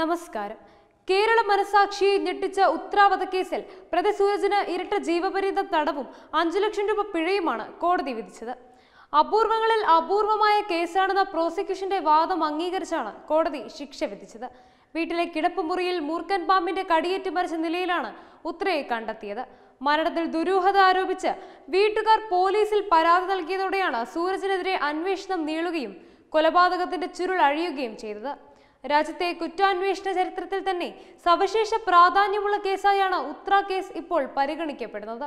നമസ്കാരം. കേരള മനസാക്ഷിയെ ഞെട്ടിച്ച കേസിൽ പ്രതി സൂരജിന് ഇരട്ട ജീവപര്യന്തം തടവും അഞ്ചു ലക്ഷം രൂപ പിഴയുമാണ് കോടതി വിധിച്ചത്. അപൂർവങ്ങളിൽ അപൂർവമായ കേസാണെന്ന പ്രോസിക്യൂഷന്റെ വാദം അംഗീകരിച്ചാണ് കോടതി ശിക്ഷ വിധിച്ചത്. വീട്ടിലെ കിടപ്പുമുറിയിൽ മൂർഖൻ പാമ്പിന്റെ കടിയേറ്റ് മരിച്ച നിലയിലാണ് ഉത്രയെ കണ്ടെത്തിയത്. മരണത്തിൽ ദുരൂഹത ആരോപിച്ച് വീട്ടുകാർ പോലീസിൽ പരാതി നൽകിയതോടെയാണ് സൂരജിനെതിരെ അന്വേഷണം നീളുകയും കൊലപാതകത്തിന്റെ ചുരുൾ അഴിയുകയും ചെയ്തത്. രാജ്യത്തെ കുറ്റാന്വേഷണ ചരിത്രത്തിൽ തന്നെ സവിശേഷ പ്രാധാന്യമുള്ള കേസായാണ് ഉത്ര കേസ് ഇപ്പോൾ പരിഗണിക്കപ്പെടുന്നത്.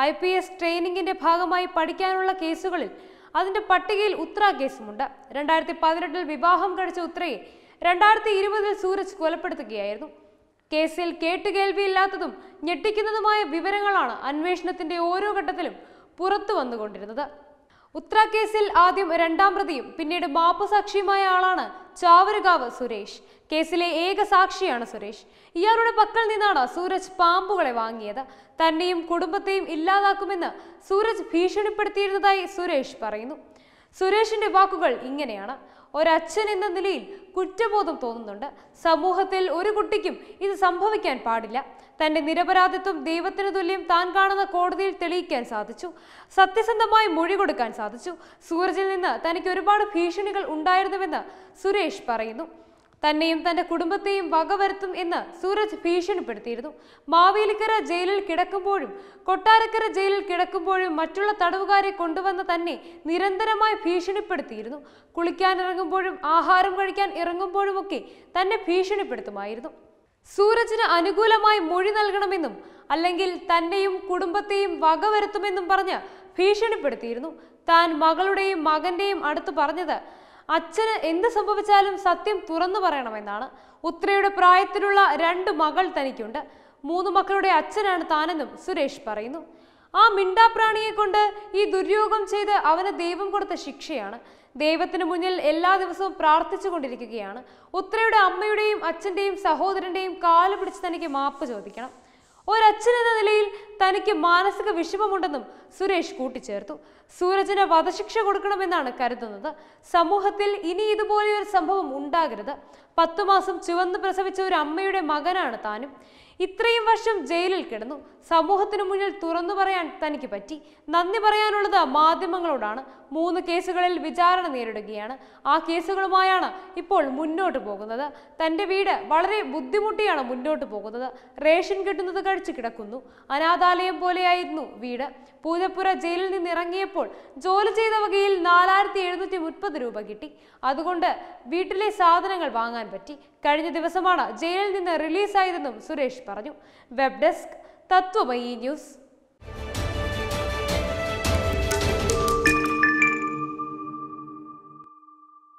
ഐ പി എസ് ട്രെയിനിങ്ങിന്റെ ഭാഗമായി പഠിക്കാനുള്ള കേസുകളിൽ അതിന്റെ പട്ടികയിൽ ഉത്ര കേസുമുണ്ട്. രണ്ടായിരത്തി പതിനെട്ടിൽ വിവാഹം കഴിച്ച ഉത്രയെ രണ്ടായിരത്തി ഇരുപതിൽ സൂരജ് കൊലപ്പെടുത്തുകയായിരുന്നു. കേസിൽ കേട്ടുകേൾവിയില്ലാത്തതും ഞെട്ടിക്കുന്നതുമായ വിവരങ്ങളാണ് അന്വേഷണത്തിന്റെ ഓരോ ഘട്ടത്തിലും പുറത്തു വന്നുകൊണ്ടിരുന്നത് ഉത്ര കേസിൽ ആദ്യം രണ്ടാം പ്രതിയും പിന്നീട് മാപ്പുസാക്ഷിയുമായ ആളാണ് ചാവരുകാവ് സുരേഷ്. കേസിലെ ഏക സാക്ഷിയാണ് സുരേഷ്. ഇയാളുടെ പക്കൽ നിന്നാണ് സൂരജ് പാമ്പുകളെ വാങ്ങിയത്. തന്നെയും കുടുംബത്തെയും ഇല്ലാതാക്കുമെന്ന് സൂരജ് ഭീഷണിപ്പെടുത്തിയിരുന്നതായി സുരേഷ് പറയുന്നു. സുരേഷിന്റെ വാക്കുകൾ ഇങ്ങനെയാണ്. ഒരച്ഛൻ എന്ന നിലയിൽ കുറ്റബോധം തോന്നുന്നുണ്ട്. സമൂഹത്തിൽ ഒരു കുട്ടിക്കും ഇത് സംഭവിക്കാൻ പാടില്ല. തന്റെ നിരപരാധിത്വം ദൈവത്തിന് തുല്യം താൻ കാണുന്ന കോടതിയിൽ തെളിയിക്കാൻ സാധിച്ചു. സത്യസന്ധമായി മൊഴി കൊടുക്കാൻ സാധിച്ചു. സൂരജിൽ നിന്ന് തനിക്ക് ഒരുപാട് ഭീഷണികൾ ഉണ്ടായിരുന്നുവെന്ന് സുരേഷ് പറയുന്നു. തന്നെയും തന്റെ കുടുംബത്തെയും വകവരുത്തും എന്ന് സൂരജ് ഭീഷണിപ്പെടുത്തിയിരുന്നു. മാവേലിക്കര ജയിലിൽ കിടക്കുമ്പോഴും കൊട്ടാരക്കര ജയിലിൽ കിടക്കുമ്പോഴും മറ്റുള്ള തടവുകാരെ കൊണ്ടുവന്ന് തന്നെ നിരന്തരമായി ഭീഷണിപ്പെടുത്തിയിരുന്നു. കുളിക്കാനിറങ്ങുമ്പോഴും ആഹാരം കഴിക്കാൻ ഇറങ്ങുമ്പോഴുമൊക്കെ തന്നെ ഭീഷണിപ്പെടുത്തുമായിരുന്നു. സൂരജിന് അനുകൂലമായി മൊഴി നൽകണമെന്നും അല്ലെങ്കിൽ തന്നെയും കുടുംബത്തെയും വകവരുത്തുമെന്നും പറഞ്ഞ് ഭീഷണിപ്പെടുത്തിയിരുന്നു. താൻ മകളുടെയും മകന്റെയും അടുത്ത് പറഞ്ഞത് അച്ഛന് എന്ത് സംഭവിച്ചാലും സത്യം തുറന്നു പറയണമെന്നാണ്. ഉത്രയുടെ പ്രായത്തിലുള്ള രണ്ട് മകൾ തനിക്കുണ്ട്. മൂന്ന് മക്കളുടെ അച്ഛനാണ് താനെന്നും സുരേഷ് പറയുന്നു. ആ മിണ്ടാപ്രാണിയെ കൊണ്ട് ഈ ദുര്യോഗം ചെയ്ത് അവന് ദൈവം കൊടുത്ത ശിക്ഷയാണ്. ദൈവത്തിന് മുന്നിൽ എല്ലാ ദിവസവും പ്രാർത്ഥിച്ചു കൊണ്ടിരിക്കുകയാണ്. ഉത്രയുടെ അമ്മയുടെയും അച്ഛന്റെയും സഹോദരന്റെയും കാൽ പിടിച്ച് തനിക്ക് മാപ്പ് ചോദിക്കണം. ഒരച്ഛൻ എന്ന നിലയിൽ തനിക്ക് മാനസിക വിഷമമുണ്ടെന്നും സുരേഷ് കൂട്ടിച്ചേർത്തു. സൂരജിന് വധശിക്ഷ കൊടുക്കണമെന്നാണ് കരുതുന്നത്. സമൂഹത്തിൽ ഇനി ഇതുപോലെ ഒരു സംഭവം ഉണ്ടാകരുത്. പത്തു മാസം ചുവന്ന് പ്രസവിച്ച ഒരു അമ്മയുടെ മകനാണ് താനും. ഇത്രയും വർഷം ജയിലിൽ കിടന്നു. സമൂഹത്തിനു മുന്നിൽ തുറന്നു പറയാൻ തനിക്ക് പറ്റി. നന്ദി പറയാനുള്ളത് മാധ്യമങ്ങളോടാണ്. മൂന്ന് കേസുകളിൽ വിചാരണ നേരിടുകയാണ്. ആ കേസുകളുമായാണ് ഇപ്പോൾ മുന്നോട്ട് പോകുന്നത്. തന്റെ വീട് വളരെ ബുദ്ധിമുട്ടിയാണ് മുന്നോട്ട് പോകുന്നത്. റേഷൻ കിട്ടുന്നത് കഴിച്ചു കിടക്കുന്നു. അനാഥാലയം പോലെയായിരുന്നു വീട്. പൂജപ്പുര ജയിലിൽ നിന്ന് ഇറങ്ങിയപ്പോൾ ജോലി ചെയ്ത വകയിൽ നാലായിരത്തി എഴുന്നൂറ്റി മുപ്പത് രൂപ കിട്ടി. അതുകൊണ്ട് വീട്ടിലെ സാധനങ്ങൾ വാങ്ങാൻ പറ്റി. കഴിഞ്ഞ ദിവസമാണ് ജയിലിൽ നിന്ന് റിലീസായതെന്നും സുരേഷ് പറഞ്ഞു. വെബ് ഡെസ്ക് தத்துவ news